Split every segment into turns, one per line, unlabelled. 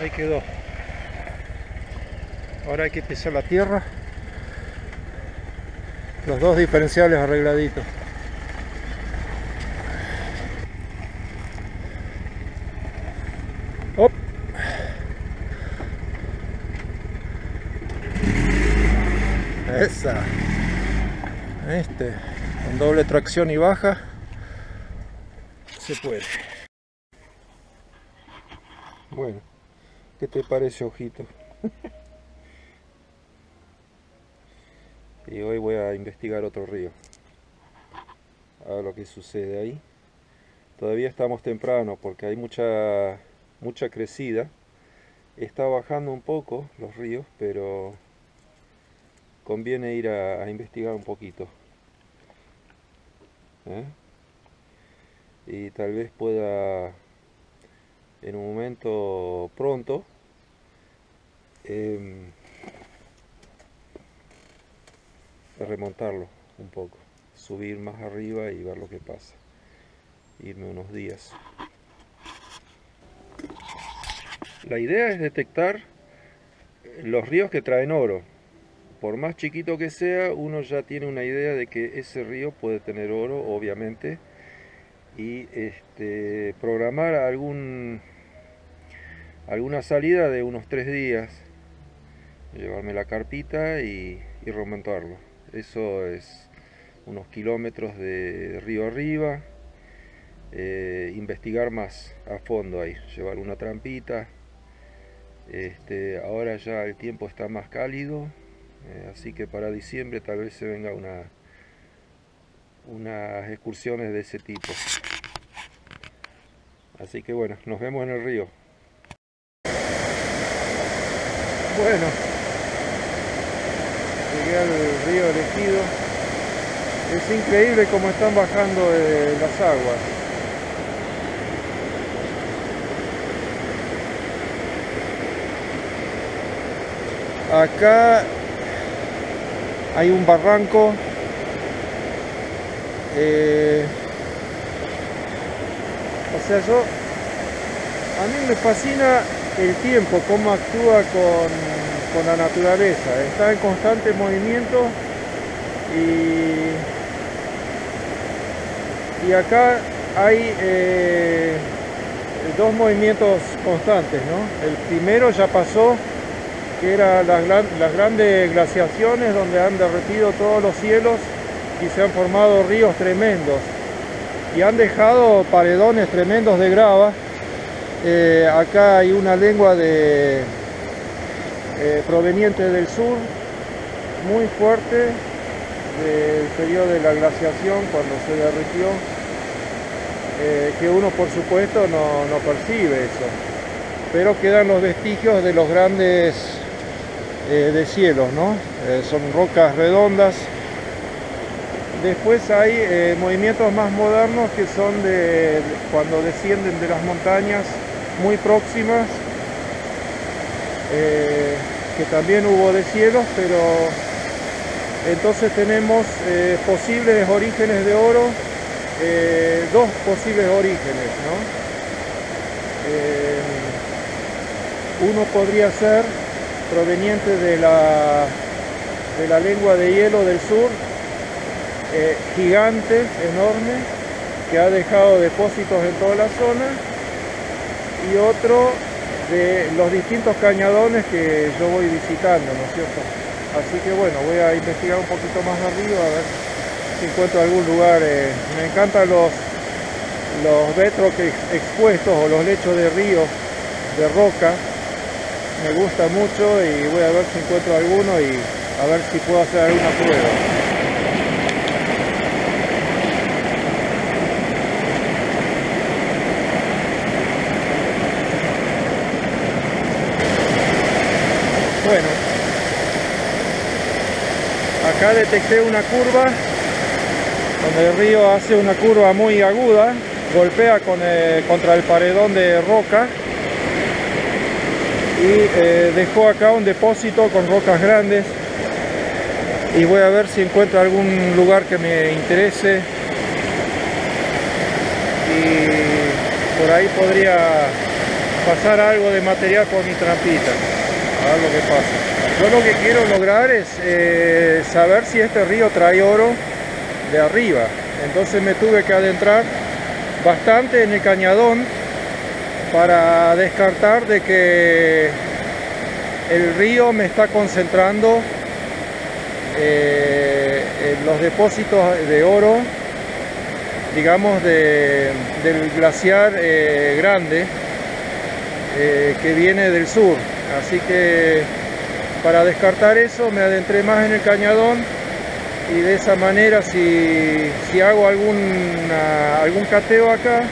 Ahí quedó. Ahora hay que pisar la tierra. Los dos diferenciales arregladitos. Op. Esa. Este. Con doble tracción y baja. Se puede. Bueno. ¿Qué te parece, ojito? y hoy voy a investigar otro río. A ver lo que sucede ahí. Todavía estamos temprano porque hay mucha, mucha crecida. Está bajando un poco los ríos, pero conviene ir a, investigar un poquito. ¿Eh? Y tal vez pueda en un momento pronto eh, remontarlo un poco, subir más arriba y ver lo que pasa, irme unos días. La idea es detectar los ríos que traen oro. Por más chiquito que sea, uno ya tiene una idea de que ese río puede tener oro, obviamente, y este, programar algún, alguna salida de unos tres días, llevarme la carpita y, y remontarlo. Eso es unos kilómetros de río arriba, eh, investigar más a fondo ahí, llevar una trampita. Este, ahora ya el tiempo está más cálido, eh, así que para diciembre tal vez se venga una unas excursiones de ese tipo. Así que bueno, nos vemos en el río. Bueno, llegué al río elegido. Es increíble cómo están bajando las aguas. Acá hay un barranco eh, o sea, yo a mí me fascina el tiempo, cómo actúa con, con la naturaleza. Está en constante movimiento y, y acá hay eh, dos movimientos constantes. ¿no? El primero ya pasó, que era las, las grandes glaciaciones donde han derretido todos los cielos y se han formado ríos tremendos y han dejado paredones tremendos de grava. Eh, acá hay una lengua de, eh, proveniente del sur, muy fuerte, del periodo de la glaciación cuando se derritió, eh, que uno por supuesto no, percibe eso, pero quedan los vestigios de los grandes deshielos, ¿no? son rocas redondas Después hay eh, movimientos más modernos que son de, cuando descienden de las montañas muy próximas, eh, que también hubo deshielos, pero entonces tenemos eh, posibles orígenes de oro, dos posibles orígenes. uno podría ser proveniente de la, de la lengua de hielo del sur, eh, gigante, enorme, que ha dejado depósitos en toda la zona y otro de los distintos cañadones que yo voy visitando, ¿no es cierto? Así que bueno, voy a investigar un poquito más arriba a ver si encuentro algún lugar. Eh, me encantan los, los expuestos o los lechos de río de roca. Me gusta mucho y voy a ver si encuentro alguno y a ver si puedo hacer alguna prueba. Bueno, acá detecté una curva donde el río hace una curva muy aguda, golpea contra el paredón de roca y eh, dejó acá un depósito con rocas grandes y voy a ver si encuentro algún lugar que me interese y por ahí podría pasar algo de material por mi trampita. A ver lo que pasa. Yo lo que quiero lograr es eh, saber si este río trae oro de arriba. Entonces me tuve que adentrar bastante en el cañadón para descartar de que el río me está concentrando eh, en los depósitos de oro digamos del glaciar eh, grande que viene del sur así que para descartar eso me adentré más en el cañadón y de esa manera si, si hago algún, algún cateo acá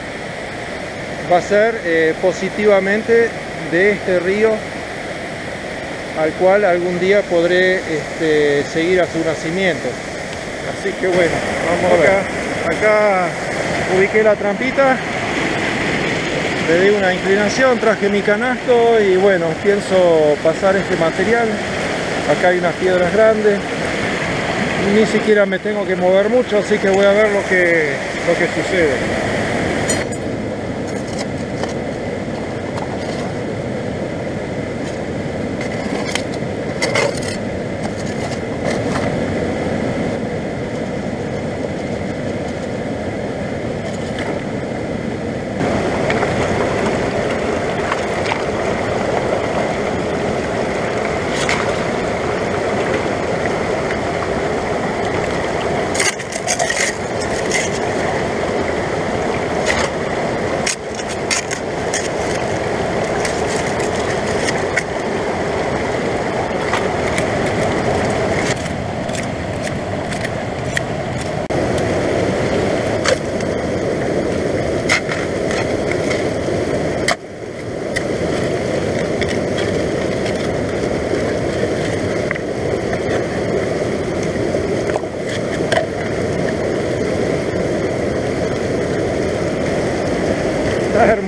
va a ser eh, positivamente de este río al cual algún día podré este, seguir a su nacimiento. Así que bueno vamos acá. Acá ubiqué la trampita le di una inclinación traje mi canasto y bueno pienso pasar este material. Acá hay unas piedras grandes. Ni siquiera me tengo que mover mucho así que voy a ver lo que lo que sucede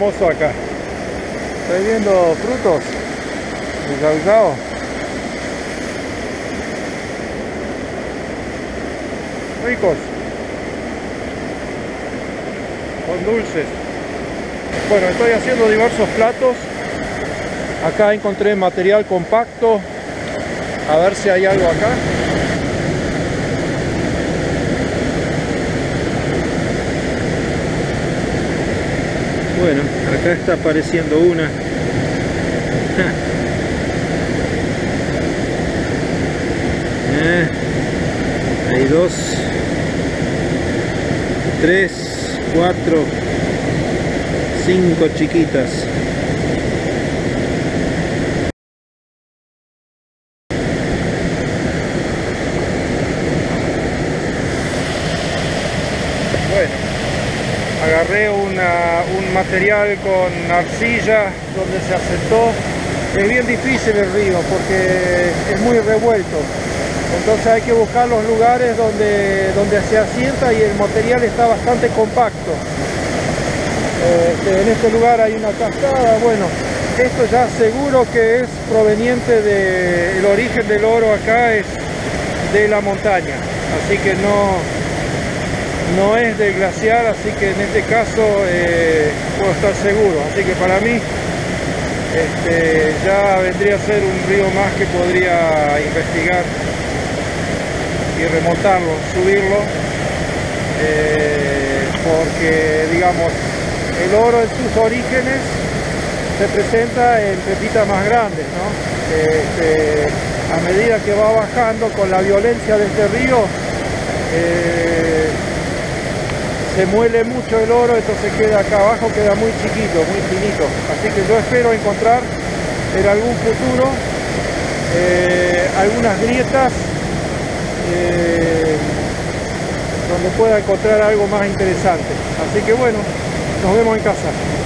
hermoso acá. Estoy viendo frutos de caucao. Ricos. Con dulces. Bueno, estoy haciendo diversos platos. Acá encontré material compacto. A ver si hay algo acá. Bueno, acá está apareciendo una. Eh, hay dos, tres, cuatro, cinco chiquitas. agarré un material con arcilla donde se aceptó. Es bien difícil el río porque es muy revuelto. Entonces hay que buscar los lugares donde, donde se asienta y el material está bastante compacto. Este, en este lugar hay una cascada, bueno, esto ya seguro que es proveniente del origen del oro acá es de la montaña, así que no, no es de glaciar, así que en este caso eh, puedo estar seguro. Así que para mí este, ya vendría a ser un río más que podría investigar y remontarlo, subirlo, eh, porque digamos, el oro en sus orígenes se presenta en pepitas más grandes, este, a medida que va bajando con la violencia de este río, eh, se muele mucho el oro, entonces queda acá abajo, queda muy chiquito, muy finito. Así que yo espero encontrar en algún futuro eh, algunas grietas eh, donde pueda encontrar algo más interesante. Así que bueno, nos vemos en casa.